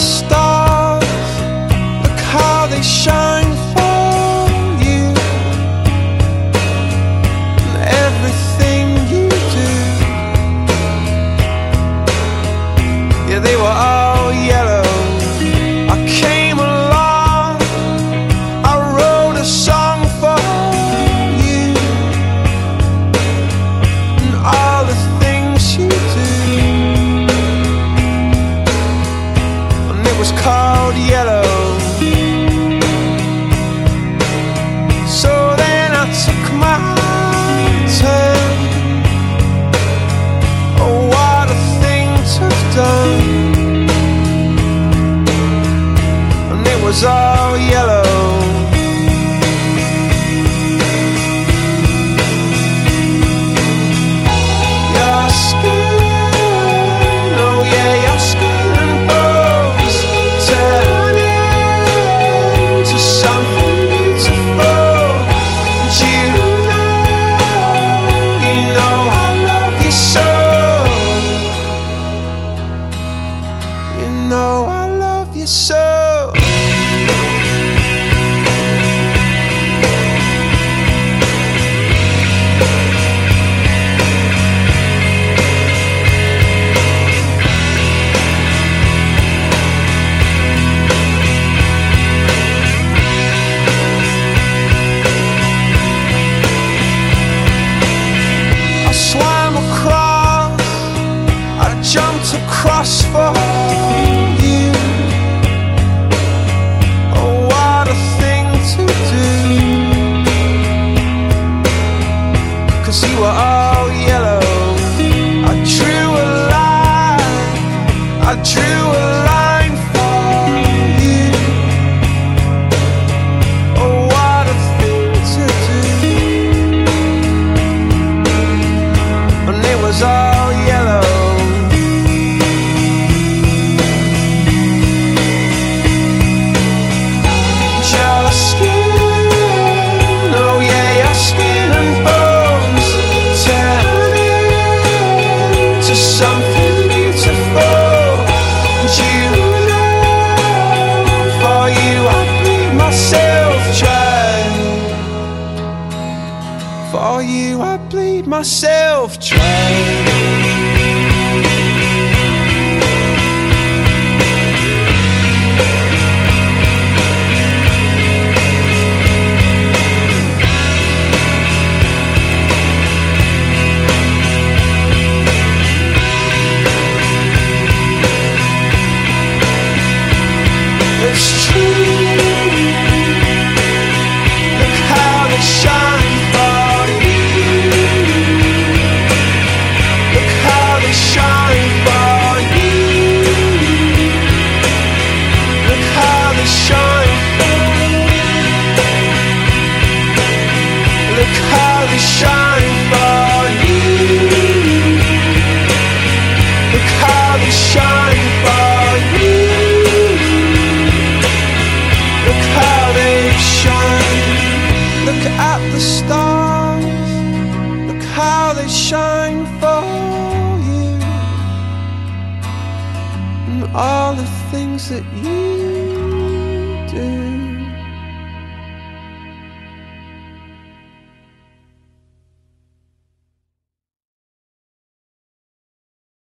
stop. it's all yellow. Your skin, oh yeah, your skin and bones something beautiful. And you know, you know I love you so. You know I love you so. to cross for you. Oh, what a thing to do. Cause you were all yellow. I drew a line. I drew a line. myself trying. for you and all the things that you